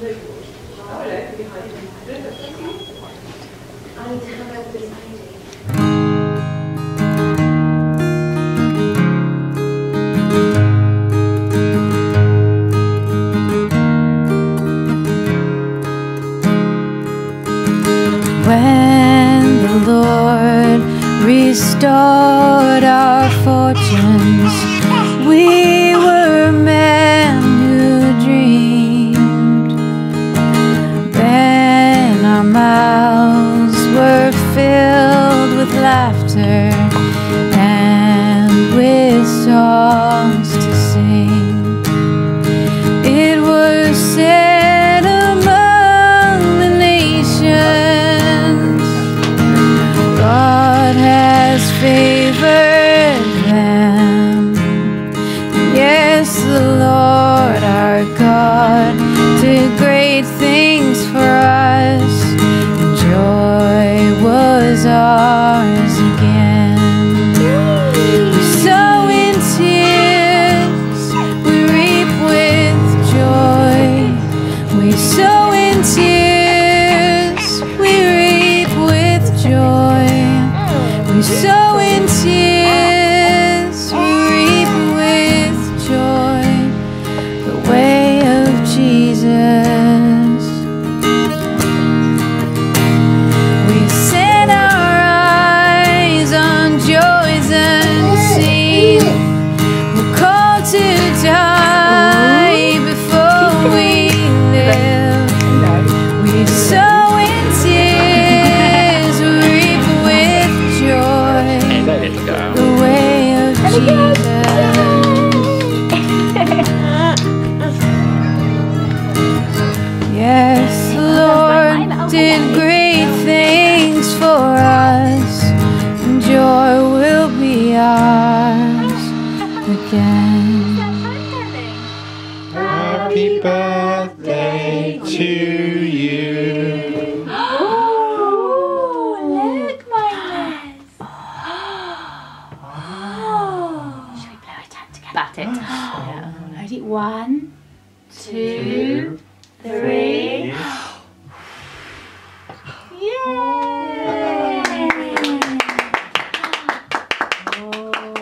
When the Lord restored our fortunes, great things for us. and Joy was ours again. We sow in tears, we reap with joy. We sow in tears, we reap with joy. We sow in tears, Yes, the way of Jesus. Yes, Lord did great things for us, and joy will be ours again. Happy birthday to you. Oh, look, my it yeah. Yay! Oh.